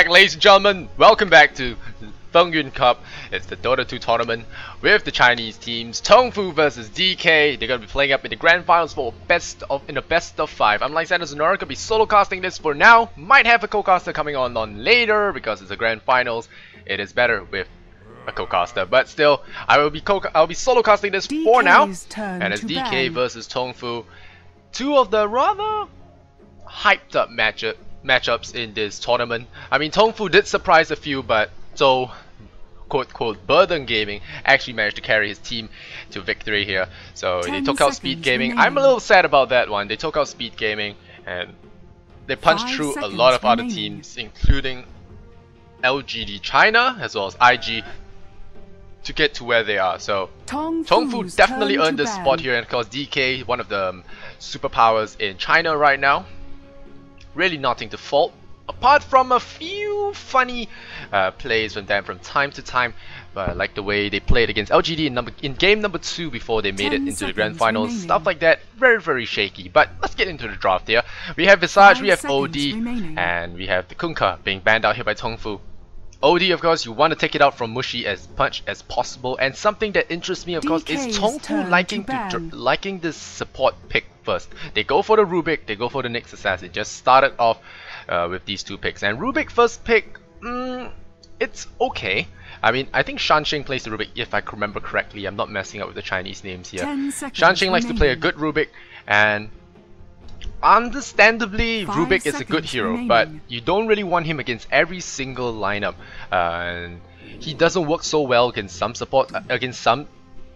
back ladies and gentlemen, welcome back to Fengyun Cup. It's the Dota 2 tournament with the Chinese teams Tongfu versus DK. They're gonna be playing up in the grand finals for best of in a best of five. I'm like Lysander Zenora, gonna be solo casting this for now. Might have a co-caster coming on on later because it's a grand finals. It is better with a co-caster, but still, I will be co I'll be solo casting this DK's for now. And it's DK ban. versus Tongfu. Two of the rather hyped up matchup matchups in this tournament. I mean, Tongfu did surprise a few, but so quote quote Burden Gaming actually managed to carry his team to victory here. So they took out Speed Gaming. I'm a little sad about that one. They took out Speed Gaming and they punched Five through a lot of other teams, including LGD China as well as IG, to get to where they are. So Tong Tongfu Fu's definitely earned this spot here, and of course DK, one of the um, superpowers in China right now. Really nothing to fault, apart from a few funny uh, plays from them from time to time. But like the way they played against LGD in, number, in game number two before they made it into the grand finals, remaining. stuff like that. Very very shaky. But let's get into the draft here. We have Visage, we have OD, remaining. and we have the Kunkka being banned out here by Tongfu. OD, of course, you want to take it out from Mushi as much as possible, and something that interests me, of course, is Tongfu liking to liking this support pick first. They go for the Rubik, they go for the Nyx Assassin. Just started off uh, with these two picks, and Rubik first pick, mm, it's okay. I mean, I think Shanxing plays the Rubik, if I remember correctly. I'm not messing up with the Chinese names here. 10 Shanxing likes to play a good Rubik, and understandably, Five Rubik is a good hero, but you don't really want him against every single lineup. Uh, and he doesn't work so well against some support, uh, against some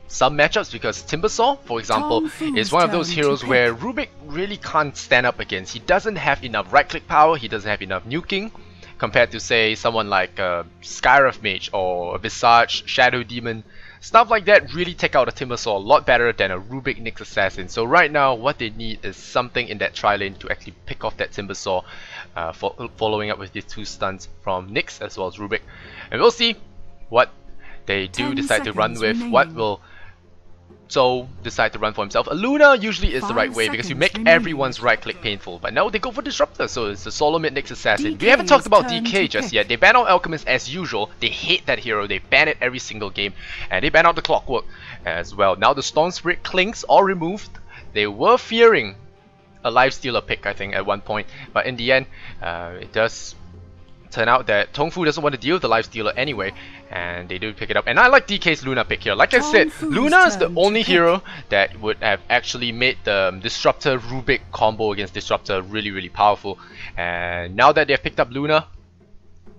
some matchups because Timbersaw, for example, is one of those heroes where Rubik really can't stand up against. He doesn't have enough right-click power, he doesn't have enough nuking, compared to say someone like uh, Skywrath Mage or a Visage, Shadow Demon. Stuff like that really take out a Timbersaw a lot better than a Rubik Nyx Assassin. So right now, what they need is something in that tri lane to actually pick off that Timbersaw, uh, fo following up with these two stunts from Nyx as well as Rubik. And we'll see what they do decide to run with, what will so decide to run for himself. A Luna usually is the right way because you make remaining. everyone's right click painful. But now they go for Disruptor, so it's a solo mid Nyx Assassin. we haven't talked about DK just pick. yet. They ban out Alchemist as usual. They hate that hero. They ban it every single game. And they ban out the Clockwork as well. Now the Storm Spirit clinks are removed. They were fearing a life stealer pick, I think, at one point. But in the end, uh, it does turn out that Tongfu doesn't want to deal with the life stealer anyway, and they do pick it up. And I like DK's Luna pick here. Like I said, Luna is the only hero that would have actually made the um, Disruptor Rubik combo against Disruptor really, really powerful. And now that they've picked up Luna,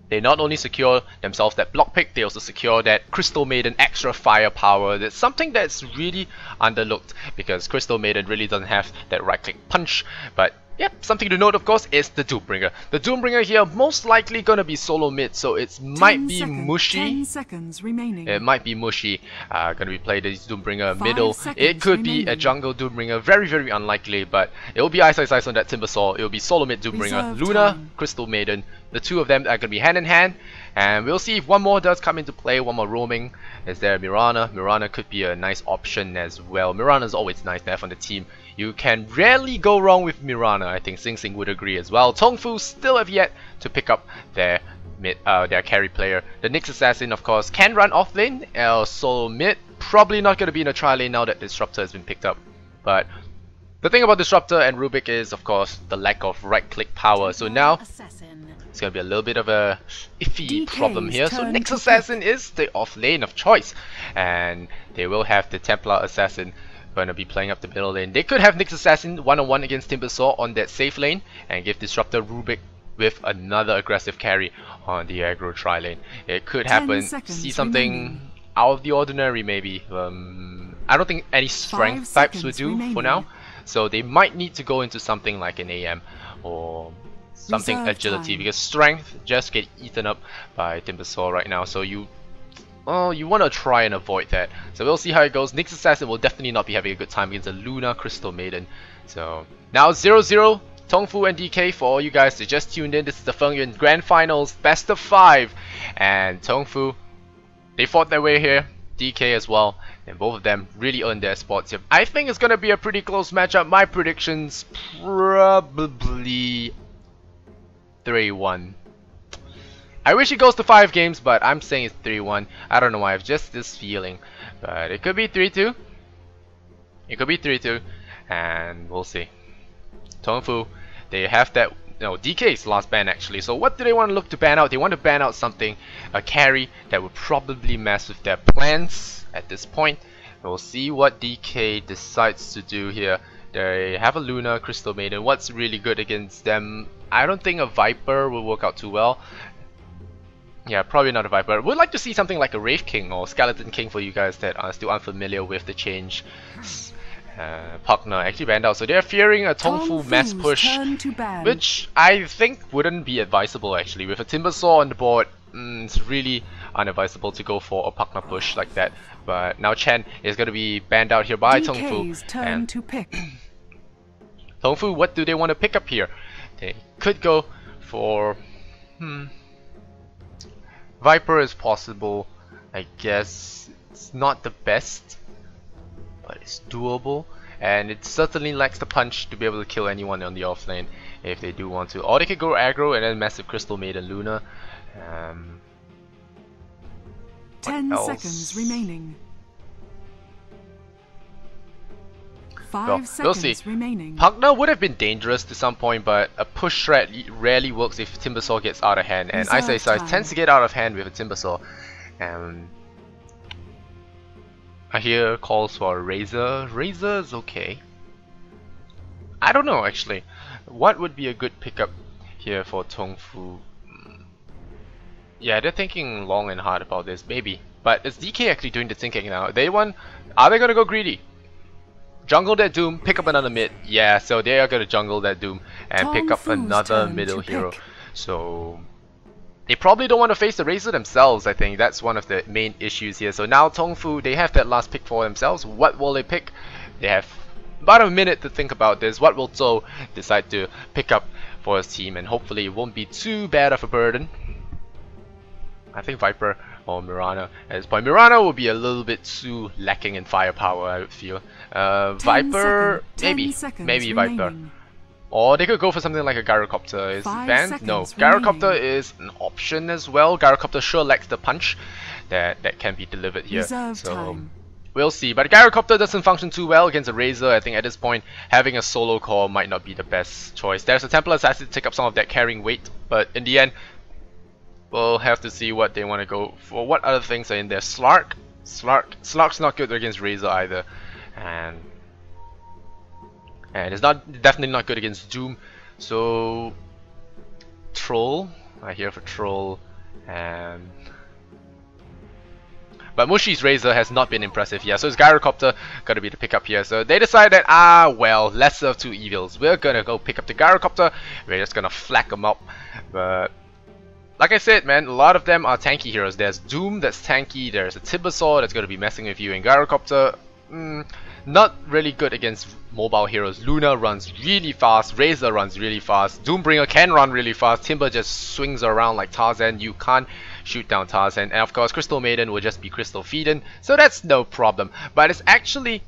they not only secure themselves that block pick, they also secure that Crystal Maiden extra firepower. That's something that's really underlooked because Crystal Maiden really doesn't have that right click punch. But yeah, something to note of course is the Doombringer. The Doombringer here most likely gonna be solo mid, so it might be seconds, Mushi. 10 seconds remaining. It might be Mushi. Uh, gonna be played as Doombringer Five middle. It could be a jungle Doombringer. Very, very unlikely, but it will be Ice Ice Ice on that Timbersaw. It will be solo mid Doombringer. Reserve Luna, time. Crystal Maiden. The two of them are gonna be hand in hand. And we'll see if one more does come into play. One more roaming. Is there Mirana? Mirana could be a nice option as well. Mirana is always nice to have on the team. You can rarely go wrong with Mirana. I think Sing Sing would agree as well. Tongfu still have yet to pick up their mid, uh, their carry player. The Nyx Assassin, of course, can run off lane, uh, solo mid. Probably not going to be in a tri lane now that Disruptor has been picked up. But the thing about Disruptor and Rubik is, of course, the lack of right click power. So now it's to be a little bit of a iffy DK's problem here. So to Assassin is the off lane of choice. And they will have the Templar Assassin going to be playing up the middle lane. They could have Nyx Assassin one on one against Timbersaw on that safe lane and give Disruptor Rubik with another aggressive carry on the aggro tri lane. It could happen. See something remaining. out of the ordinary maybe. Um, I don't think any strength Five types would do for now. So they might need to go into something like an AM or something Reserve agility time. because strength just get eaten up by Timbersaw right now. So you well, you want to try and avoid that. So we'll see how it goes. Nyx Assassin will definitely not be having a good time against a Luna Crystal Maiden. So now 0-0, Tongfu and DK for all you guys that just tuned in. This is the Fengyun Grand Finals, best of five. And Tongfu, they fought their way here. DK as well. And both of them really earned their spots here. I think it's going to be a pretty close matchup. My predictions probably 3-1. I wish it goes to 5 games, but I'm saying it's 3-1. I don't know why, I have just this feeling. But it could be 3-2. It could be 3-2. And we'll see. Tongfu, they have that no, DK's last ban actually. So what do they want to look to ban out? They want to ban out something, a carry that would probably mess with their plans at this point. We'll see what DK decides to do here. They have a Luna, Crystal Maiden. What's really good against them? I don't think a Viper will work out too well. Yeah, probably not a Viper. Would like to see something like a Wraith King or Skeleton King for you guys that are still unfamiliar with the change uh, Pugna actually banned out. So they're fearing a Tongfu mass push, which I think wouldn't be advisable actually. With a Timber Saw on the board, mm, it's really unadvisable to go for a Pugna push like that. But now Chen is going to be banned out here by DK's Tongfu. Turn and to pick. Tongfu, what do they want to pick up here? They could go for... Hmm, Viper is possible. I guess it's not the best but it's doable and it certainly lacks the punch to be able to kill anyone on the offlane if they do want to. Or they could go aggro and then Massive Crystal Maiden Luna. Um, 10 seconds remaining. Five well, seconds we'll see. remaining. Pugna would have been dangerous to some point, but a push threat rarely works if Timbersaw gets out of hand, and Ice Ice Size tends to get out of hand with a Timbersaw. Um, I hear calls for Razor. Razor is okay. I don't know actually. What would be a good pickup here for Tongfu? Yeah, they're thinking long and hard about this, maybe. But is DK actually doing the thinking now? They want, are they gonna go greedy? Jungle that Doom, pick up another mid. Yeah, so they are gonna jungle that Doom and Tom pick up another middle hero. Pick. So they probably don't want to face the Razor themselves, I think. That's one of the main issues here. So now Tongfu, they have that last pick for themselves. What will they pick? They have about a minute to think about this. What will Zhou decide to pick up for his team? And hopefully it won't be too bad of a burden. I think Viper or Mirana at this point. Mirana will be a little bit too lacking in firepower, I would feel. Uh, Viper, maybe, maybe remaining. Viper. Or they could go for something like a Gyrocopter. Is Five banned? No. Gyrocopter is an option as well. Gyrocopter sure lacks the punch that, that can be delivered here. Reserve so time. we'll see. But Gyrocopter doesn't function too well against a Razor. I think at this point having a solo core might not be the best choice. There's a Templar Assassin to take up some of that carrying weight, but in the end we'll have to see what they want to go for. What other things are in there? Slark? Slark Slark's not good against Razor either. And and it's not definitely not good against Doom. So Troll, I hear for Troll, and but Mushi's Razor has not been impressive yet, so it's Gyrocopter gonna be the pickup here. So they decided, ah well, lesser of two evils. We're gonna go pick up the Gyrocopter. We're just gonna flack them up. But like I said, man, a lot of them are tanky heroes. There's Doom that's tanky. There's a Timbersaw that's gonna be messing with you, and Gyrocopter. Mm, not really good against mobile heroes. Luna runs really fast, Razor runs really fast, Doombringer can run really fast, Timber just swings around like Tarzan, you can't shoot down Tarzan, and of course Crystal Maiden will just be Crystal Feeden, so that's no problem. But it's actually,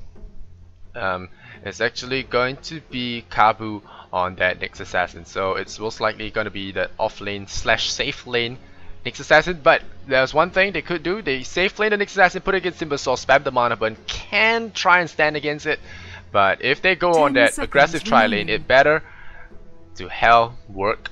um, it's actually going to be Kabu on that Nyx Assassin, so it's most likely going to be the off lane slash safe lane Nyx Assassin, but there's one thing they could do. They safe lane the Nyx Assassin, put it against Timbersaw, spam the mana burn, can try and stand against it. But if they go on that aggressive tri lane, it better to hell work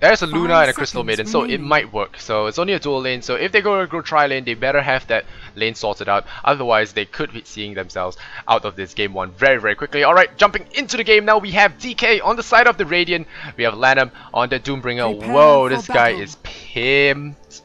there's a Luna and a Crystal Maiden, so it might work. So it's only a dual lane, so if they go to go tri lane, they better have that lane sorted out. Otherwise, they could be seeing themselves out of this game one very, very quickly. Alright, jumping into the game now, we have DK on the side of the Radiant. We have LaNm on the Doombringer. Whoa, this guy battle. is pimped.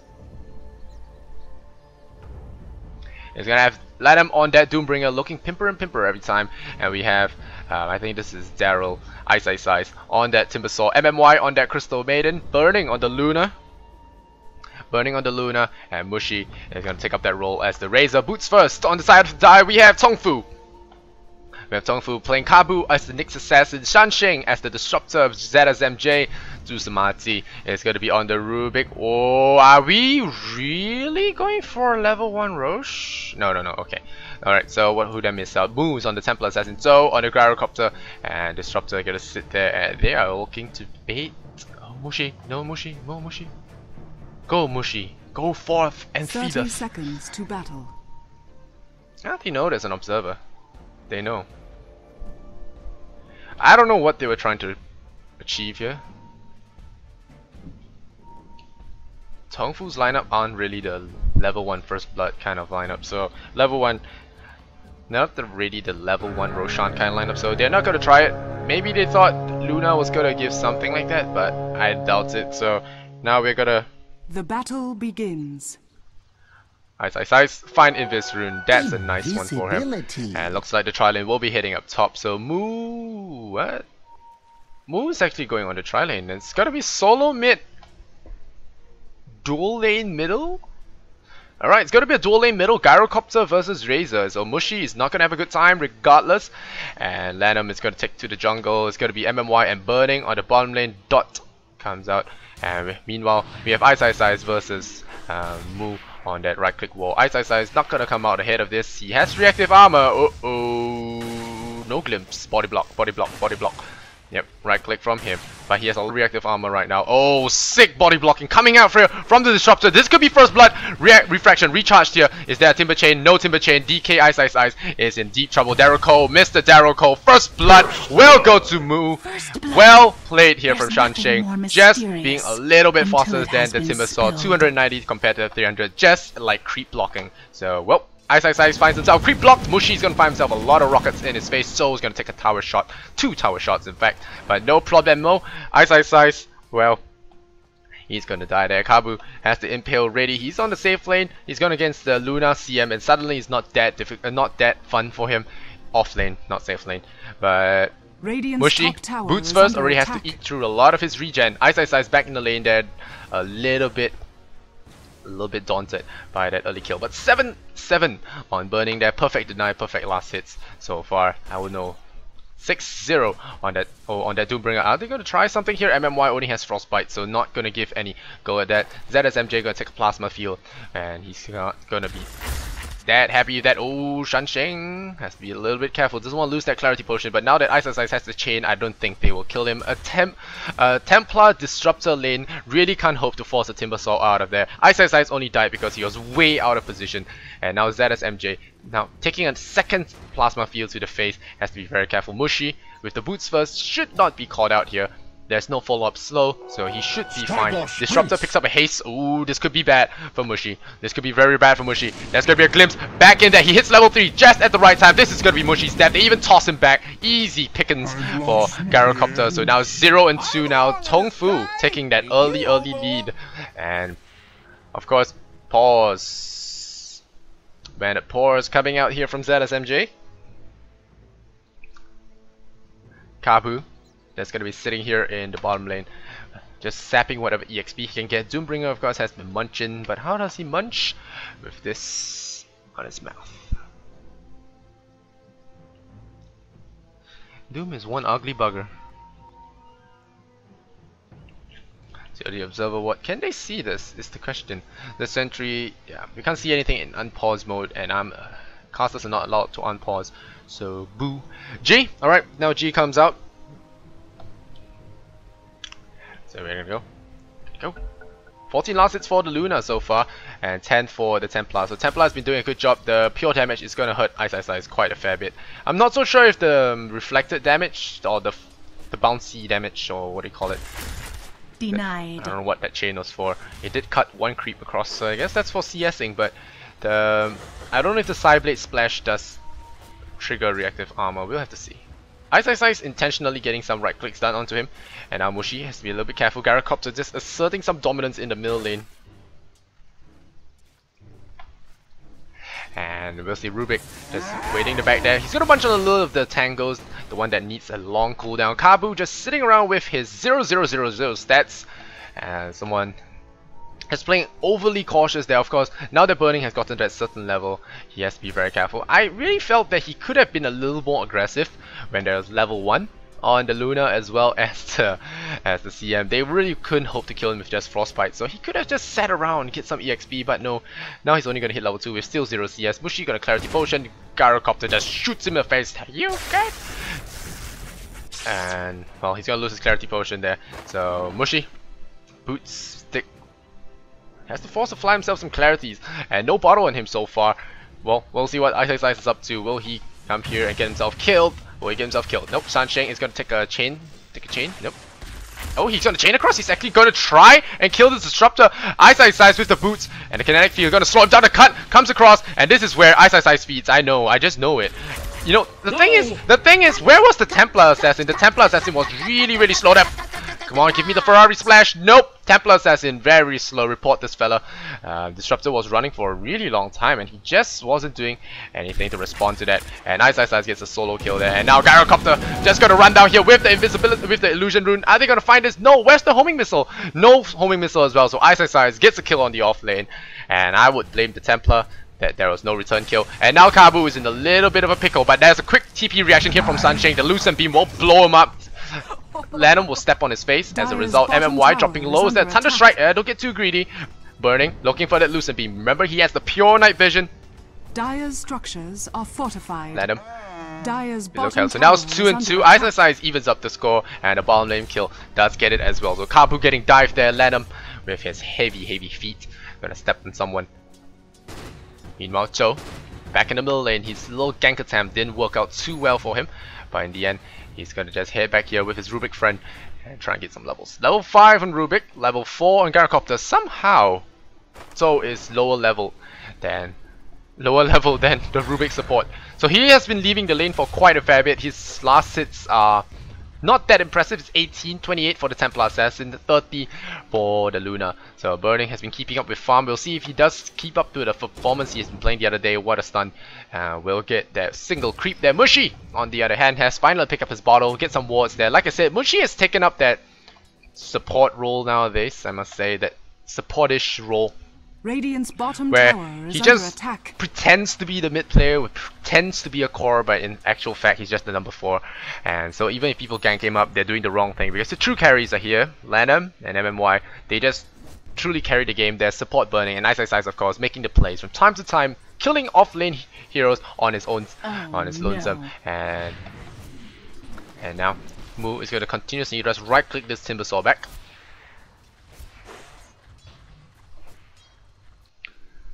He's gonna have LaNm on that Doombringer looking pimper and pimper every time. And we have, um, I think this is Daryl Ice Ice Ice on that Timbersaw. MMY on that Crystal Maiden. Burning on the Luna. Burning on the Luna. And Mushi is to take up that role as the Razor. Boots first. On the side of the die, we have Tongfu. We have Tongfu playing Kabu as the Nyx Assassin, Shanxing as the Disruptor of ZSMJ, Tsusamati is going to be on the Rubik. Oh, are we really going for level 1 Rosh? No, no, no, okay. Alright, so what who then I miss out? Moves on the Templar Assassin, so on the Gyrocopter, and Disruptor are going to sit there, and they are looking to bait. Oh, Mushi, no Mushi, no Mushi. Go Mushi. Go forth and 30 feed us. seconds to battle. I they know there's an observer. They know. I don't know what they were trying to achieve here. Tongfu's lineup aren't really the level 1 first blood kind of lineup, so level 1 not the really the level 1 Roshan kind of lineup, so they're not gonna try it. Maybe they thought Luna was gonna give something like that, but I doubt it, so now we're gonna... The battle begins. Ice Ice Ice, find Invis Rune, that's a nice one for him. And looks like the tri lane will be heading up top, so Moo... what? Moo is actually going on the tri lane, it's gotta be solo mid dual lane middle? Alright, it's gonna be a dual lane middle, Gyrocopter versus Razor. So Mushi is not gonna have a good time regardless. And LaNm is gonna take to the jungle. It's gonna be MMY and Burning on the bottom lane. Dot comes out. And meanwhile, we have Ice Ice Ice versus uh, Moo on that right click wall. Ice Ice Ice not gonna come out ahead of this. He has reactive armor. Uh oh. No glimpse. Body block, body block, body block. Yep, right click from him. But he has all reactive armor right now. Oh, sick body blocking coming out from, from the disruptor. This could be first blood. Re refraction recharged here. Is there a timber chain? No timber chain. DK Ice Ice Ice is in deep trouble. Darrow Cole, Mr. Darrow Cole. First blood will go to Moo. Well played here There's from Shansheng. Just being a little bit faster than the Timber Saw. 290 compared to 300. Just like creep blocking. So, well, Ice Ice Ice finds himself creep blocked. Mushi's gonna find himself a lot of rockets in his face, so he's gonna take a tower shot. Two tower shots, in fact. But no problemo. Ice Ice Ice, well, he's gonna die there. Kabu has the impale ready. He's on the safe lane. He's going against the Luna CM, and suddenly it's not that difficult, uh, not that fun for him. Off lane, not safe lane. But Radiant's Mushi, boots first, already attack. has to eat through a lot of his regen. Ice Ice Ice back in the lane there, a little bit a little bit daunted by that early kill. But 7-7 on burning there. Perfect deny, perfect last hits so far. I will know 6-0 on that oh, on that Doombringer. Are they going to try something here? MMY only has Frostbite, so not going to give any go at that. ZSMJ going to take Plasma Field, and he's not going to be that happy with that. Oh, Shansheng has to be a little bit careful. Doesn't want to lose that Clarity Potion, but now that Ice Ice has the chain, I don't think they will kill him. A temp, uh, Templar Disruptor lane really can't hope to force a Timber Saw out of there. Ice Ice only died because he was way out of position. And now ZS MJ, now taking a second Plasma Field to the face, has to be very careful. Mushi, with the boots first, should not be caught out here. There's no follow-up slow, so he should be fine. Disruptor picks up a haste. Ooh, this could be bad for Mushi. This could be very bad for Mushi. There's gonna be a glimpse back in there. He hits level 3 just at the right time. This is gonna be Mushi's death. They even toss him back. Easy pickings for Gyrocopter. So now 0 and 2 now. Tong Fu taking that early, early lead. And, of course, pause. Bandit pause coming out here from ZSMJ. Kabu that's to be sitting here in the bottom lane just sapping whatever EXP he can get. Doombringer of course has been munching, but how does he munch? With this on his mouth. Doom is one ugly bugger. So the observer what can they see this is the question. The sentry yeah we can't see anything in unpause mode and I'm uh, casters are not allowed to unpause so boo G alright now G comes out so we're gonna go. Go. 14 last hits for the Luna so far, and 10 for the Templar. So Templar has been doing a good job. The pure damage is going to hurt Ice Ice Ice quite a fair bit. I'm not so sure if the um, reflected damage or the the bouncy damage or what do you call it. Denied. I don't know what that chain was for. It did cut one creep across, so I guess that's for CSing. But the I don't know if the Psyblade Splash does trigger reactive armor. We'll have to see. Ice Ice Ice intentionally getting some right clicks done onto him, and now Mushi has to be a little bit careful. Gyrocopter just asserting some dominance in the middle lane. And we'll see Rubik just waiting in the back there. He's gonna bunch on a little of the tangos, the one that needs a long cooldown. Kabu just sitting around with his 0000 stats. And someone is playing overly cautious there. Of course now that burning has gotten to a certain level he has to be very careful. I really felt that he could have been a little more aggressive when there was level 1 on the Luna as well as the as the CM they really couldn't hope to kill him with just Frostbite so he could have just sat around get some EXP but no. Now he's only gonna hit level 2 with still 0 CS Mushi got a Clarity Potion. Gyrocopter just shoots him in the face. You good and well he's gonna lose his Clarity Potion there. So Mushi Boots Has to force to fly himself some clarities. And no bottle on him so far. Well, we'll see what Ice Ice is up to. Will he come here and get himself killed? Will he get himself killed? Nope, Sansheng is gonna take a chain. Take a chain? Nope. Oh, he's gonna chain across. He's actually gonna try and kill this disruptor. Ice Ice with the boots and the kinetic field. Gonna slow him down. The cut comes across, and this is where Ice Ice feeds. I know. I just know it. You know, the thing is, the thing is, where was the Templar Assassin? The Templar Assassin was really, really slow. That Come on, give me the Ferrari splash. Nope. Templar Assassin, very slow. Report this fella. Uh, Disruptor was running for a really long time and he just wasn't doing anything to respond to that. And Ice Ice Ice gets a solo kill there. And now Gyrocopter just gonna run down here with the invisibility, with the illusion rune. Are they gonna find this? No, where's the homing missile? No homing missile as well. So Ice Ice Ice gets a kill on the off lane. And I would blame the Templar that there was no return kill. And now Kabu is in a little bit of a pickle, but there's a quick TP reaction here from Sunshine. The Lucent Beam will blow him up. LaNm will step on his face. As a result, MMY dropping low. Is that Thunder Strike? Uh, don't get too greedy. Burning, looking for that Lucent Beam. Remember, he has the pure night vision. Dire's structures are fortified. Him. Dire's bottom So now it's 2 and 2. Ice Size evens up the score, and a bottom lane kill does get it as well. So Kabu getting dived there. LaNm with his heavy, heavy feet. Gonna step on someone. Meanwhile, Zhou back in the middle lane. His little gank attempt didn't work out too well for him, but in the end, He's going to just head back here with his Rubik friend and try and get some levels. Level 5 on Rubik, level 4 on Gyrocopter. Somehow, so is lower level than lower level than the Rubik support. So he has been leaving the lane for quite a fair bit. His last hits are not that impressive. It's 18, 28 for the Templar Assassin, 30 for the Luna. So Burning has been keeping up with farm. We'll see if he does keep up to the performance he has been playing the other day. What a stun. Uh, we'll get that single creep there. Mushi, on the other hand, has finally picked up his bottle, get some wards there. Like I said, Mushi has taken up that support role nowadays. I must say that supportish role Radiant's bottom where tower is he just attack. pretends to be the mid player, pretends to be a core, but in actual fact he's just the number 4. And so even if people gank him up, they're doing the wrong thing because the true carries are here, LaNm and MMY. They just truly carry the game. There's support burning and Ice Ice Ice of course making the plays from time to time, killing off lane heroes on his own, oh, on his lonesome. No. And and now Mu is going to continuously just right click this Timbersaw back.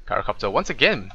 Gyrocopter once again.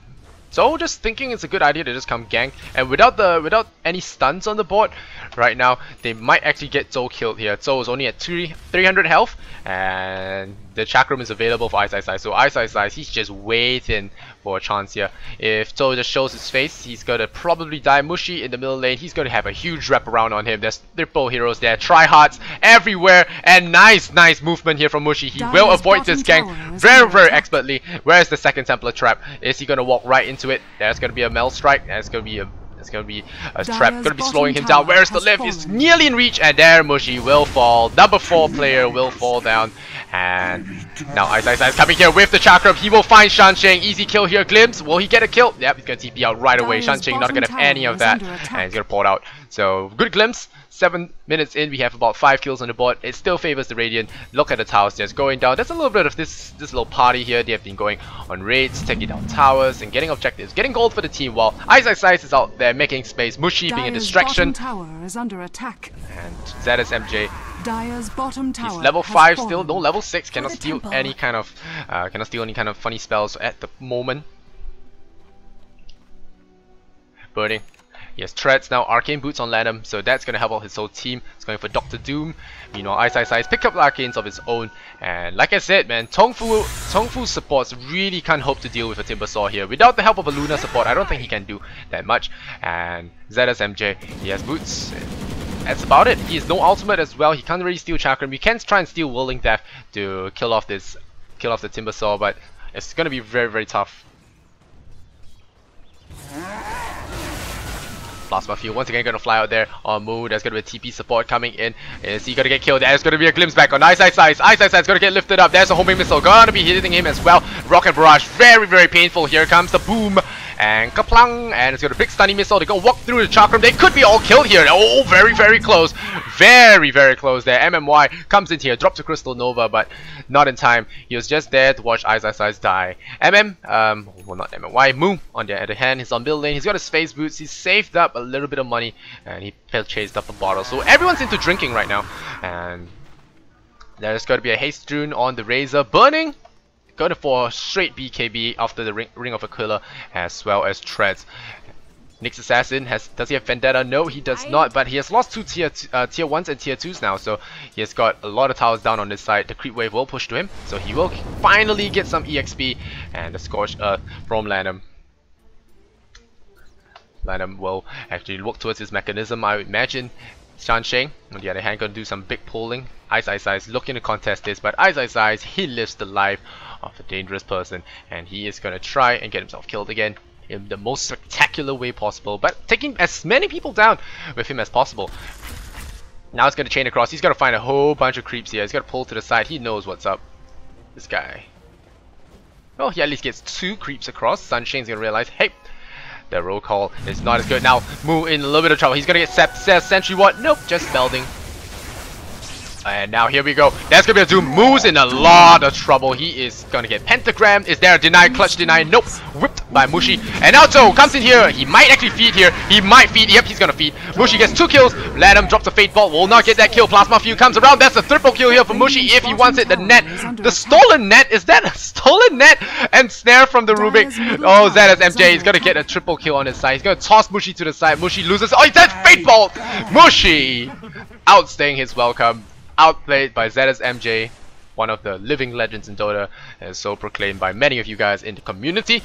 So just thinking it's a good idea to just come gank and without the without any stuns on the board right now they might actually get Zhou killed here. Zhou is only at three, 300 health and the chakram is available for Ice Ice Ice. So Ice Ice Ice he's just way thin for a chance here. If Zhou just shows his face, he's gonna probably die. Mushi in the middle lane, he's gonna have a huge wraparound on him. There's triple heroes there, tryhards everywhere, and nice, nice movement here from Mushi. He will avoid this gank very, very expertly. Where's the second Templar trap? Is he gonna walk right into it? There's gonna be a Meld strike, there's gonna be a it's gonna be a trap, gonna be slowing him down. Where's the lift? It's nearly in reach, and there Mushi will fall. Number 4 player will fall down. And now Ice Ice Ice coming here with the chakra. He will find Shansheng. Easy kill here. Glimpse. Will he get a kill? Yep, he's gonna TP out right away. Shansheng not gonna have any of that. And he's gonna pull it out. So good glimpse. Seven minutes in, we have about five kills on the board. It still favors the Radiant. Look at the towers just going down. There's a little bit of this this little party here. They have been going on raids, taking down towers, and getting objectives, getting gold for the team. While Ice Ice is out there making space. Mushi being a distraction. tower is under attack. And ZSMJ Dire's bottom tower. He's level five still. No level six. Cannot steal temple. any kind of uh, cannot steal any kind of funny spells at the moment. Burning. He has treads now, arcane boots on LaNm, so that's gonna help out his whole team. He's going for Doctor Doom. Meanwhile, Ice Ice Ice pick up arcanes of his own. And like I said, man, Tongfu Tongfu supports really can't hope to deal with a Timber Timbersaw here. Without the help of a Luna support, I don't think he can do that much. And ZSMJ, he has boots. That's about it. He has no ultimate as well. He can't really steal Chakram. You can try and steal Whirling Death to kill off this kill off the Timber Timbersaw, but it's gonna be very, very tough. Plasma Field once again gonna fly out there on Moon. There's gonna be a TP support coming in. Is he gonna get killed? There's gonna be a glimpse back on Ice Ice Ice. Ice Ice Ice gonna get lifted up. There's a homing missile gonna be hitting him as well. Rocket Barrage, very, very painful. Here comes the boom and kaplang, and it's got a big stunning missile. They're gonna walk through the chakram. They could be all killed here. Oh, very, very close. Very, very close there. MMY comes in here, drops a Crystal Nova, but not in time. He was just there to watch Ice Ice Ice die. MM, um, well, not MMY, Moo, on the other hand, he's on build lane. He's got his space boots. He's saved up a little bit of money, and he chased up a bottle. So everyone's into drinking right now, and there's got to be a haste rune on the Razor. Burning going for straight BKB after the Ring, Ring of Aquila as well as Treads. Nyx Assassin has does he have Vendetta? No, he does not. But he has lost two tier uh, tier ones and tier twos now, so he has got a lot of towers down on this side. The creep wave will push to him, so he will finally get some exp and the scorched earth from LaNm. LaNm will actually look towards his Mekansm, I would imagine Shan Sheng, on the other hand, gonna do some big pulling. Ice Ice Ice looking to contest this, but Ice Ice Ice, he lives the life of a dangerous person, and he is gonna try and get himself killed again in the most spectacular way possible, but taking as many people down with him as possible. Now he's gonna chain across, he's gonna find a whole bunch of creeps here, he's gonna pull to the side, he knows what's up. This guy. Oh, he at least gets two creeps across, Sunshane's gonna realize, hey, the roll call is not as good. Now, Moo in a little bit of trouble. He's gonna get says Sentry what? Nope, just melding. And now here we go. That's gonna be a Doom. Moo's in a lot of trouble. He is gonna get Pentagram. Is there a deny? Clutch deny? Nope. Whipped by Mushi. And Naoto comes in here. He might actually feed here. He might feed. Yep, he's gonna feed. Mushi gets two kills. LaNm drops a Fate Bolt. Will not get that kill. Plasma Field comes around. That's a triple kill here for Mushi if he wants it. The net. The stolen net. Is that a stolen net? And snare from the Rubik. Oh, ZSMJ. He's gonna get a triple kill on his side. He's gonna toss Mushi to the side. Mushi loses. Oh, he's dead. Fate Bolt. Mushi outstaying his welcome outplayed by ZSMJ, one of the living legends in Dota, as so proclaimed by many of you guys in the community.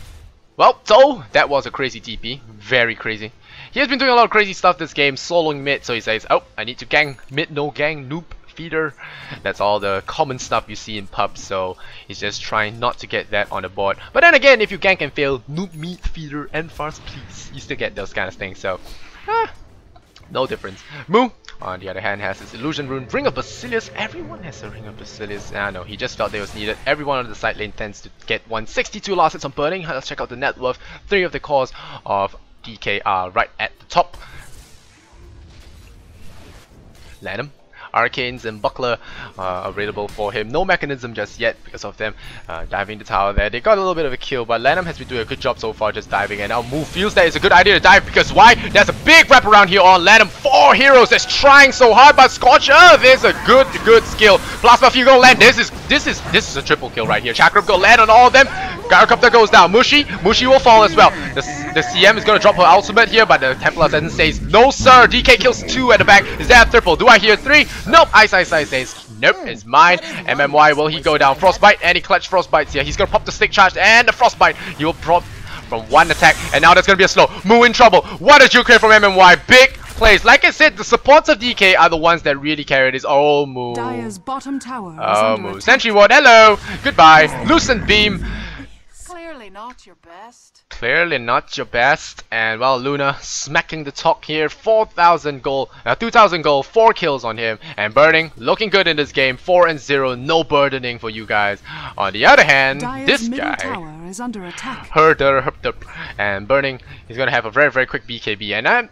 Well, so that was a crazy TP, very crazy. He has been doing a lot of crazy stuff this game, soloing mid, so he says, oh, I need to gang, mid no gang, noob, feeder. That's all the common stuff you see in pubs, so he's just trying not to get that on the board. But then again, if you gank and fail, noob, meat, feeder, and fast please, you still get those kind of things, so, ah, no difference. Moo, on the other hand, has his Illusion Rune. Ring of Basilius. Everyone has a Ring of Basilius. Ah, know, he just felt it was needed. Everyone on the side lane tends to get 162 last hits on Burning. Let's check out the net worth. Three of the cores of DK are right at the top. LaNm Arcanes and Buckler uh, available for him. No Mekansm just yet because of them uh, diving the tower there. They got a little bit of a kill, but LaNm has been doing a good job so far just diving. And now Moo feels that it's a good idea to dive because why? There's a big wrap around here on LaNm. Four heroes that's trying so hard, but Scorch Earth is a good, good skill. Plasma Field gonna land. This is this is this is a triple kill right here. Chakram gonna land on all of them. Gyrocopter goes down. Mushi, Mushi will fall as well. The, the CM is gonna drop her ultimate here, but the Templar Assassin says, No sir, DK kills two at the back. Is that a triple? Do I hear three? Nope, Ice Ice Ice says, Nope, hmm. it's mine. MMY, will he go down? Frostbite, and he clutch Frostbites here. He's gonna pop the stick charge and the Frostbite. He will drop from one attack, and now there's gonna be a slow. Moo in trouble. What a juke here from MMY. Big plays. Like I said, the supports of DK are the ones that really carry this. Oh, Moo. Dire's bottom tower oh, Moo. Sentry Ward, hello. Goodbye. Lucent Beam. Clearly not your best. Clearly not your best. And well, Luna smacking the top here. 4,000 gold, uh, 2,000 gold, 4 kills on him. And Burning looking good in this game. 4 and 0, no burdening for you guys. On the other hand, Dire's this guy. tower is under attack. Herder, herder, and Burning is gonna have a very, very quick BKB. And I'm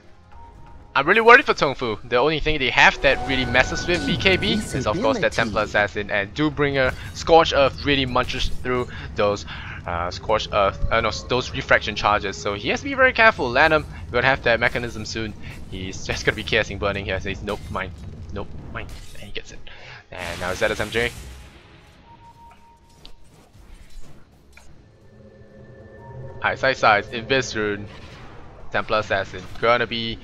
I'm really worried for Tongfu. The only thing they have that really messes with BKB is of course that Templar Assassin and Doombringer Scorch Earth really munches through those uh, Scorch Earth, uh, no, those refraction charges. So he has to be very careful. LaNm, we're gonna have that Mekansm soon. He's just gonna be casting burning here. Says nope, mine, nope, mine, and he gets it. And now is that a SMJ? Ice Ice Ice, Invis Rune, Templar Assassin. Gonna be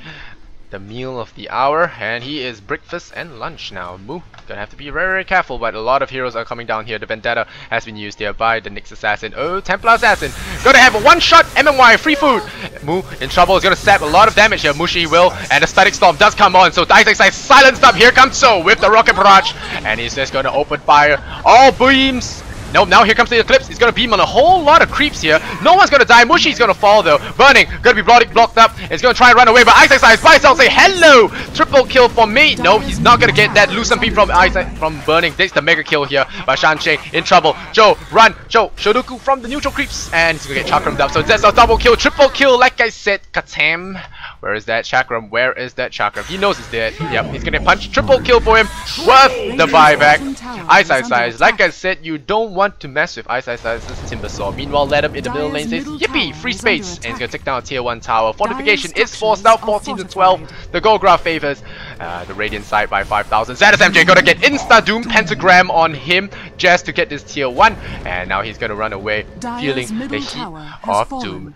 the meal of the hour and he is breakfast and lunch now. Moo gonna have to be very very careful but a lot of heroes are coming down here. The vendetta has been used here by the Nyx assassin. Oh Templar assassin gonna have a one shot MMY free food. Moo in trouble is gonna stab a lot of damage here. Mushi will and the static storm does come on so X silenced up. Here comes So with the rocket barrage and he's just gonna open fire. All beams Nope, now here comes the Eclipse. He's gonna beam on a whole lot of creeps here. No one's gonna die. Mushi's gonna fall though. Burning, gonna be blocked, up. He's gonna try and run away, but Ice Ice by say hello! Triple kill for me. No, he's not gonna get that. Lucent Beam from Ice from Burning. Takes the mega kill here by Shan Sheng in trouble. Zhou, run! Zhou, Shodoku from the neutral creeps. And he's gonna get chakram up. So that's a double kill, triple kill, like I said, Katam. Where is that chakram? Where is that chakram? He knows he's dead. Yep, he's gonna punch. Triple kill for him. Worth the buyback. Ice Ice Ice. Like I said, you don't want to mess with Ice Ice Ice's Timber Saw. Meanwhile, LaNm in the middle lane says, Yippee! Free space! And he's gonna take down a tier 1 tower. Fortification is forced out 14 to 12. The gold graph favors uh, the Radiant side by 5,000. ZSMJ gonna get insta doom pentagram on him. just to get this tier 1 and now he's gonna run away feeling the heat of doom.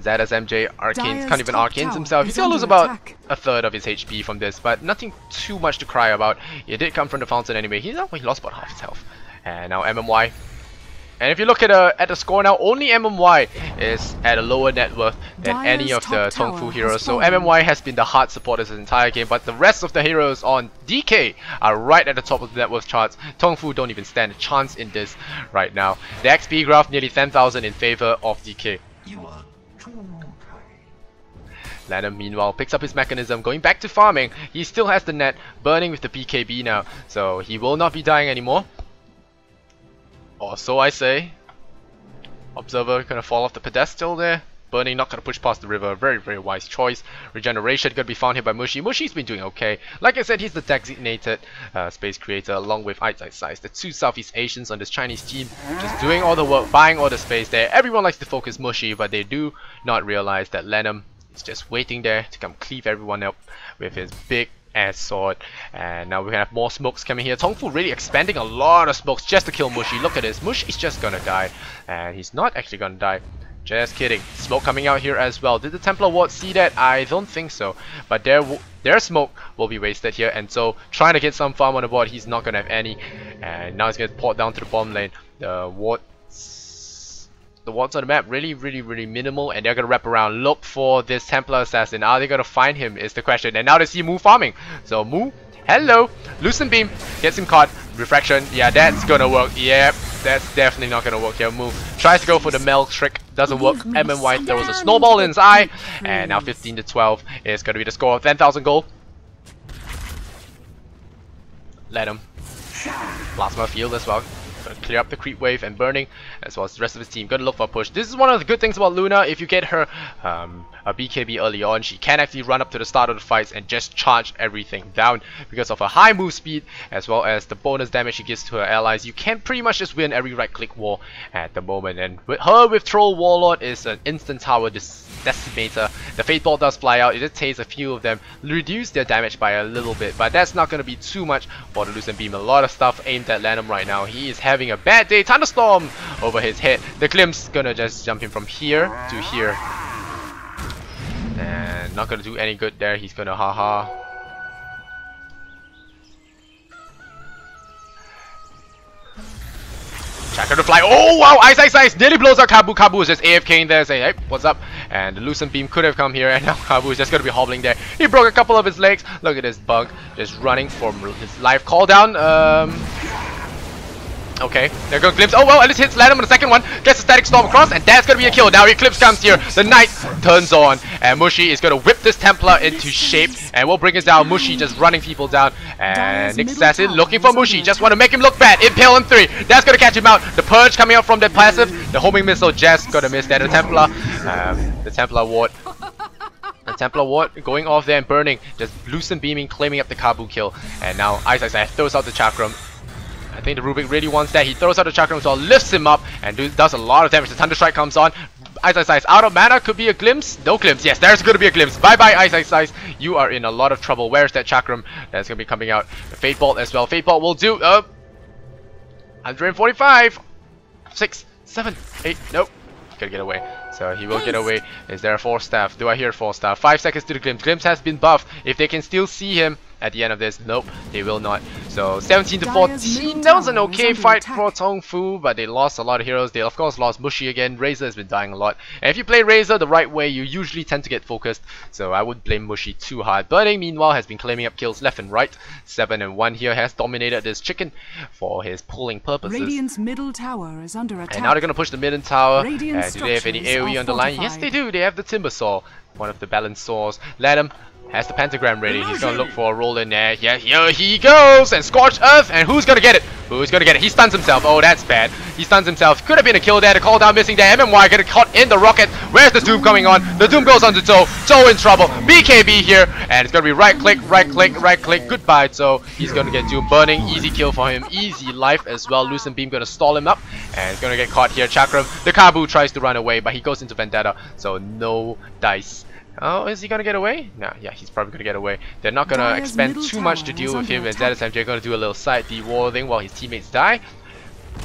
ZSMJ Arcanes Dire's can't even top Arcanes himself. He's is gonna under lose about a third of his HP from this, but nothing too much to cry about. It did come from the fountain anyway. He, oh, he lost about half his health. And now MMY. And if you look at uh, at the score now, only MMY is at a lower net worth than Dire's any of the top tower Tongfu heroes. So. MMY has been the hard supporter this entire game, but the rest of the heroes on DK are right at the top of the net worth charts. Tongfu don't even stand a chance in this right now. The XP graph nearly 10,000 in favor of DK. LaNm meanwhile picks up his Mekansm, going back to farming. He still has the net, burning with the BKB now, so he will not be dying anymore. Or so I say. Observer gonna fall off the pedestal there. Burning not gonna push past the river. Very, very wise choice. Regeneration gonna be found here by Mushi. Mushi's been doing okay. Like I said, he's the designated uh, space creator along with Ice Ice Ice, the two Southeast Asians on this Chinese team. Just doing all the work, buying all the space there. Everyone likes to focus Mushi, but they do not realize that LaNm is just waiting there to come cleave everyone up with his big ass sword. And now we have more smokes coming here. Tongfu really expanding a lot of smokes just to kill Mushi. Look at this. Mushi's just gonna die. And he's not actually gonna die. Just kidding. Smoke coming out here as well. Did the Templar Ward see that? I don't think so. But their their smoke will be wasted here. And so trying to get some farm on the board, he's not gonna have any. And now he's gonna port down to the bomb lane. The wards the wards on the map really, really, really minimal, and they're gonna wrap around, look for this Templar assassin. Are they gonna find him? Is the question. And now they see Mu farming. So Mu, hello, Lucent Beam gets him caught. Refraction, yeah, that's gonna work. Yep, that's definitely not gonna work here. Move tries to go for the Mel trick, doesn't work. MMY throws a snowball in his eye, and now 15 to 12 is gonna be the score. 10,000 gold. Let him. Plasma field as well. Gonna clear up the creep wave and burning as well as the rest of his team. Gonna look for a push. This is one of the good things about Luna. If you get her um, a BKB early on, she can actually run up to the start of the fights and just charge everything down because of her high move speed as well as the bonus damage she gives to her allies. You can pretty much just win every right click war at the moment. And with her with Troll Warlord is an instant tower decimator. The Fate Bolt does fly out. It just takes a few of them, reduce their damage by a little bit, but that's not to be too much for the Lucent Beam. A lot of stuff aimed at LaNm right now. He is having bad day. Thunderstorm over his head. The Glimpse gonna just jump him from here to here. And not gonna do any good there. He's gonna haha. Chakra to fly. Oh wow! Ice Ice Ice nearly blows out Kabu. Kabu is just AFK in there saying, hey, what's up? And the Lucent Beam could have come here and now Kabu is just gonna be hobbling there. He broke a couple of his legs. Look at this bug just running for his life. Call down. Um, Okay, there goes Glimpse. Oh well, at least hits LaNm on the second one. Gets a static storm across, and that's gonna be a kill. Now Eclipse comes here. The Knight turns on, and Mushi is gonna whip this Templar into shape, and we'll bring us down. Mushi just running people down, and Nyx Assassin looking for Mushi. Just want to make him look bad. Impale him three. That's gonna catch him out. The Purge coming out from that passive. The homing missile just gonna miss that. The Templar, um, the Templar ward. The Templar Ward going off there and burning, just Lucent beaming, claiming up the Kabu kill. And now Ice Ice throws out the Chakram. I think the Rubik really wants that. He throws out the Chakram as well, lifts him up, and do, does a lot of damage. The Thunder Strike comes on. Ice Ice Ice out of mana, could be a glimpse. No glimpse. Yes, there's gonna be a glimpse. Bye bye, Ice Ice Ice. You are in a lot of trouble. Where's that Chakram? That's gonna be coming out. The Fate Bolt as well. Fate Bolt will do. Uh, 145. Six, seven, eight. Nope. Gotta get away. So he will get away. Is there a force staff? Do I hear force staff? Five seconds to the glimpse. Glimpse has been buffed. If they can still see him at the end of this, nope, they will not. So 17 to 14. middle That was an okay fight attack. for Tong Fu, but they lost a lot of heroes. They of course lost Mushi again. Razor has been dying a lot. And if you play Razor the right way, you usually tend to get focused. So I wouldn't blame Mushi too hard. Burning meanwhile has been claiming up kills left and right. 7 and 1 here has dominated this chicken for his pulling purposes. Radiant's middle tower is under attack. And now they're gonna push the midden tower. Radiant And do they have any AoE on the line? Yes, they do. They have the Timber Saw, one of the balanced saws. Let him. Has the pentagram ready. He's gonna look for a roll in there. Yeah, here he goes! And Scorched Earth! And who's gonna get it? Who's gonna get it? He stuns himself. Oh, that's bad. He stuns himself. Could have been a kill there. The call down missing there. MMY getting caught in the rocket. Where's the Doom coming on? The Doom goes on to Toe. Toe in trouble. BKB here. And it's gonna be right click, right click, right click. Goodbye, Toe. He's gonna get Doom burning. Easy kill for him. Easy life as well. Lucent Beam gonna stall him up. And he's gonna get caught here. Chakram. The Kabu tries to run away, but he goes into Vendetta. So no dice Oh, is he gonna get away? No, yeah, he's probably gonna get away. They're not gonna expend too much to deal with him, under and attack. ZSMJ gonna do a little side de-warding while his teammates die.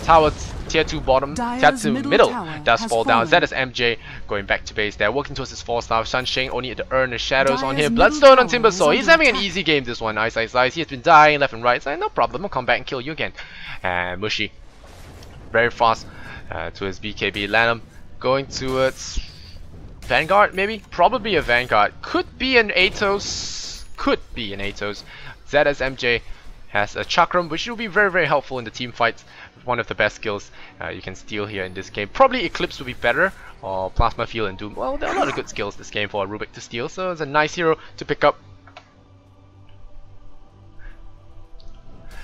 Tower tier 2 bottom, tier 2 middle middle does fall down. fallen. MJ going back to base there, working towards his 4 star. Sunshine only to earn the shadows on him. Bloodstone on Timbersaw. He's having an easy game this one. Ice Ice Ice. He has been dying left and right. Like, no problem, I'll come back and kill you again. And Mushi very fast uh, to his BKB. LaNm going towards Vanguard, maybe? Probably a Vanguard. Could be an Atos. Could be an Atos. ZSMJ has a Chakram, which will be very, very helpful in the team fights. One of the best skills uh, you can steal here in this game. Probably Eclipse would be better, or Plasma Field and Doom. Well, there are a lot of good skills this game for a Rubik to steal, so it's a nice hero to pick up.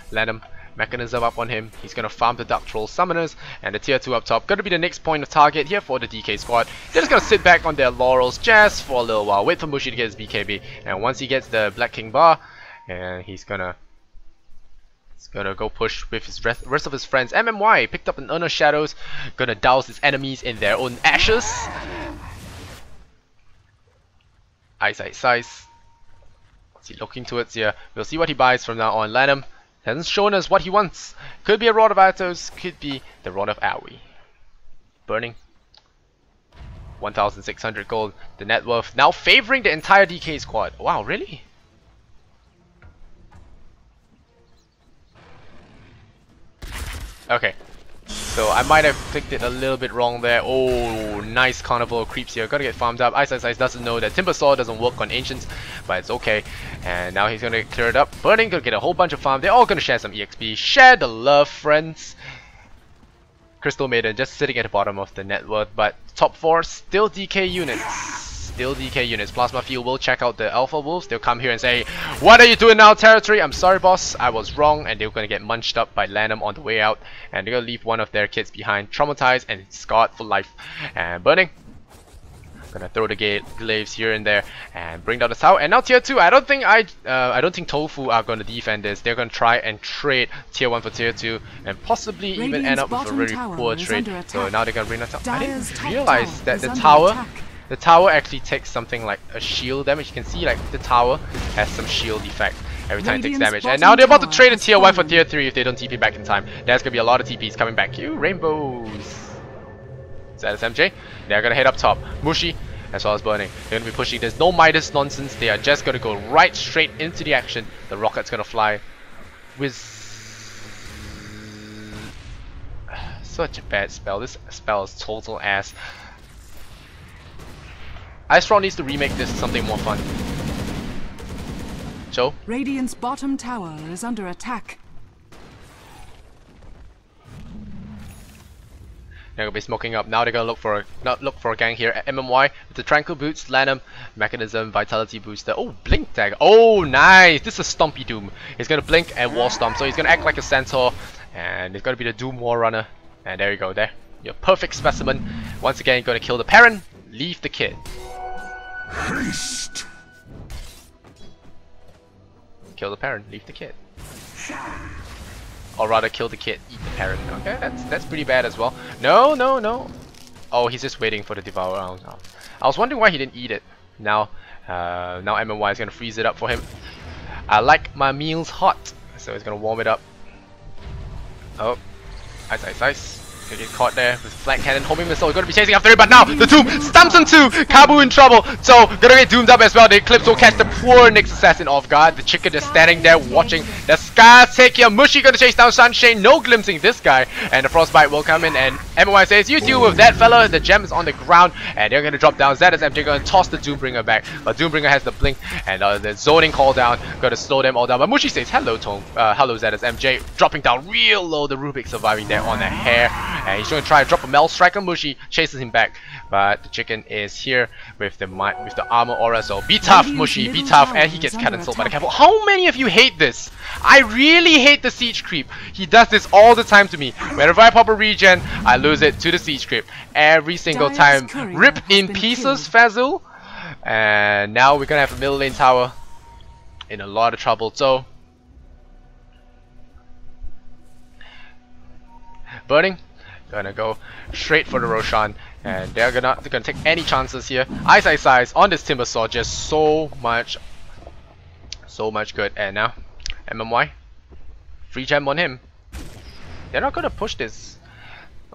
LaNm Mekansm up on him. He's gonna farm the Dark Troll summoners and the tier 2 up top. Gonna be the next point of target here for the DK squad. They're just gonna sit back on their laurels just for a little while. Wait for Mushi to get his BKB. And once he gets the Black King bar, and he's gonna He's gonna go push with his rest, rest of his friends. MMY picked up an Inner Shadows, gonna douse his enemies in their own ashes. Ice size. What's he looking towards here? We'll see what he buys from now on. LaNm hasn't shown us what he wants. Could be a Rod of Atos, could be the Rod of Aoi. Burning. 1,600 gold, the net worth now favoring the entire DK squad. Wow, really? Okay. So I might have clicked it a little bit wrong there. Oh, nice carnival of creeps here. Gotta get farmed up. Ice Ice Ice doesn't know that Timbersaw doesn't work on Ancients, but it's okay. And now he's gonna clear it up. Burning gonna get a whole bunch of farm. They're all gonna share some EXP. Share the love, friends. Crystal Maiden just sitting at the bottom of the net worth, but top four still DK units. Still DK units. Plasma Field will check out the Alpha Wolves. They'll come here and say, What are you doing now, territory? I'm sorry, boss. I was wrong. And they're gonna get munched up by LaNm on the way out. And they're gonna leave one of their kids behind, traumatized and scarred for life. And Burning. Gonna throw the gate glaives here and there and bring down the tower. And now tier two. I don't think I uh, I don't think Tongfu are gonna defend this. They're gonna try and trade tier one for tier two and possibly even end up with a really poor trade. So now they're gonna bring that tower. I didn't realize that the tower attack. The tower actually takes something like a shield damage. You can see like the tower has some shield effect every time it takes damage. And now they're about to trade a tier 1 for tier 3 if they don't TP back in time. There's gonna be a lot of TPs coming back. You rainbows. That is MJ. They're gonna head up top. Mushi as well as Burning. They're gonna be pushing. There's no Midas nonsense. They are just gonna go right straight into the action. The rocket's gonna fly with such a bad spell. This spell is total ass. IceFrog needs to remake this something more fun. Joe? Radiant's bottom tower is under attack. They're gonna be smoking up. Now they're gonna look for a not look for a gang here. at MMY with the Tranquil Boots, LaNm, Mekansm, Vitality Booster. Oh, Blink Tag. Oh, nice. This is Stompy Doom. He's gonna blink and War Stomp. So he's gonna act like a Centaur, and it's gonna be the Doom Warrunner. And there you go. There, your perfect specimen. Once again, you're gonna kill the parent, leave the kid. Haste. Kill the parent, leave the kid. Or rather, kill the kid, eat the parent. Okay, that's that's pretty bad as well. No, no, no. Oh, he's just waiting for the devour. I was wondering why he didn't eat it. Now, uh, now MMY is gonna freeze it up for him. I like my meals hot, so he's gonna warm it up. Oh, ice, ice, ice. Gonna get caught there with Flak Cannon, homing missile. Gonna be chasing after it, but now the Doom stumps him too. Kabu in trouble, so gonna get doomed up as well. The Eclipse will catch the poor Nyx assassin off guard. The chicken is standing there watching. The Scars take here. Mushi gonna chase down Sunshine. No glimpsing this guy, and the Frostbite will come in. And MY says, "You deal with that fella." The gem is on the ground, and they're gonna drop down. ZSMJ gonna toss the Doombringer back, but Doombringer has the blink, and uh, the zoning call down gonna slow them all down. But Mushi says, "Hello, Tom. Uh, hello, MJ Dropping down real low. The Rubik surviving there on the hair, and he's gonna try to drop a Mel Striker. Mushi chases him back, but the chicken is here with the with the armor aura. So be tough, Mushi. Be tough, and he gets cancelled by the capital. How many of you hate this? I really hate the siege creep. He does this all the time to me. Whenever I pop a regen, I lose it to the siege creep every single time. Rip in pieces, Fazul. And now we're gonna have a middle lane tower in a lot of trouble. So burning, gonna go straight for the Roshan. And they're gonna they're gonna take any chances here. Ice Ice Ice on this Timber Timbersaw just so much so much good. And now MMY. Free gem on him. They're not gonna push this.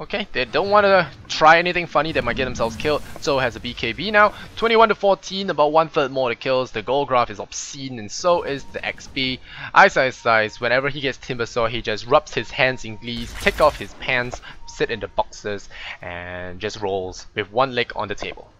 Okay, they don't want to try anything funny They might get themselves killed. So has a BKB now. 21 to 14, about one third more to kills. The gold graph is obscene, and so is the XP. Ice Ice, whenever he gets timber Timbersaw, he just rubs his hands in glee, take off his pants, sit in the boxes, and just rolls with one leg on the table.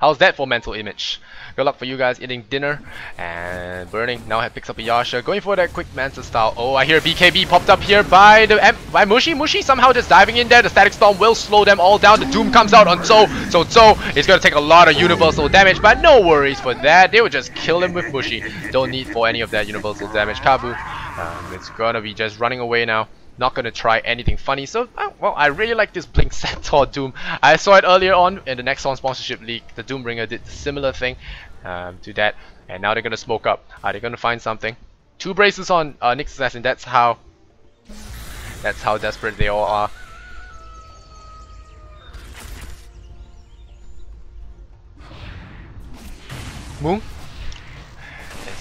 How's that for mental image? Good luck for you guys eating dinner. And Burning now picks up a Yasha. Going for that quick Manta style. Oh, I hear BKB popped up here by the M by Mushi. Mushi somehow just diving in there. The Static Storm will slow them all down. The Doom comes out on Zhou. So Zhou is going to take a lot of universal damage. But no worries for that. They will just kill him with Mushi. Don't need for any of that universal damage. Kabu, um, it's going to be just running away now not gonna try anything funny. So, uh, well, I really like this Blink Centaur Doom. I saw it earlier on in the Nexon sponsorship league. The Doombringer did a similar thing um, to that, and now they're gonna smoke up. Are they gonna find something? Two Bracers on uh, Nyx Assassin. That's how. That's how desperate they all are. Moon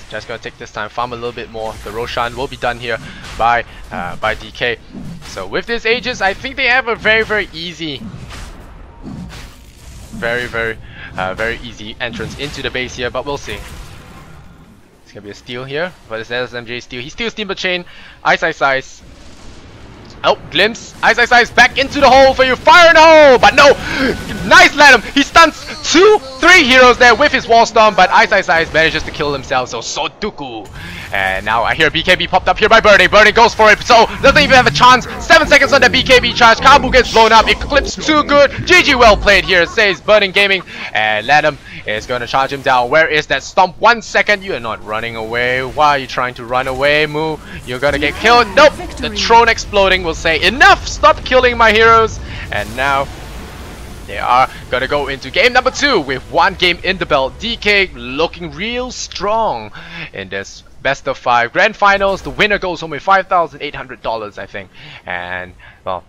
just gonna take this time, farm a little bit more. The Roshan will be done here by uh, by DK. So with this Aegis, I think they have a very very easy, very very uh, very easy entrance into the base here. But we'll see. It's gonna be a steal here, but it's SMJ steal. He steals Steamboat Chain, Ice Ice Ice. Oh, glimpse. Ice Ice Ice back into the hole for you. Fire in the hole! But no! Nice let him! He stuns two, three heroes there with his wall storm, but Ice Ice Ice manages to kill himself, so Soduku. And now I hear BKB popped up here by Burning. Burning goes for it, so doesn't even have a chance. Seven seconds on the BKB charge. Kabu gets blown up. Eclipse too good. GG well played here, says Burning Gaming. And let is going to charge him down. Where is that stomp? One second. You are not running away. Why are you trying to run away, Moo? You're going to get killed. Nope. The throne exploding will say, enough. Stop killing my heroes. And now they are gonna go into game number two with one game in the belt. DK looking real strong in this best of five grand finals. The winner goes home with $5,800, I think. And, well,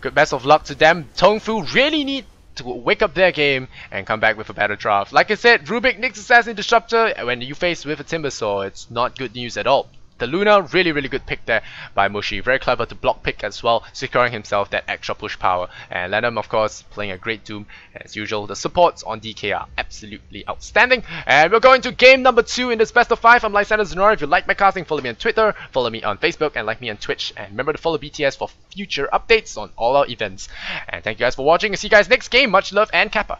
good best of luck to them. Tongfu really need to wake up their game and come back with a better draft. Like I said, Rubik Nyx Assassin Disruptor, when you face with a Timbersaw, it's not good news at all. The Luna, really, really good pick there by Mushi. Very clever to block pick as well, securing himself that extra push power. And LaNm, of course, playing a great Doom. As usual, the supports on DK are absolutely outstanding. And we're going to game number two in this best of five. I'm Lysander Zenora. If you like my casting, follow me on Twitter, follow me on Facebook, and like me on Twitch. And remember to follow BTS for future updates on all our events. And thank you guys for watching, see you guys next game. Much love and Kappa.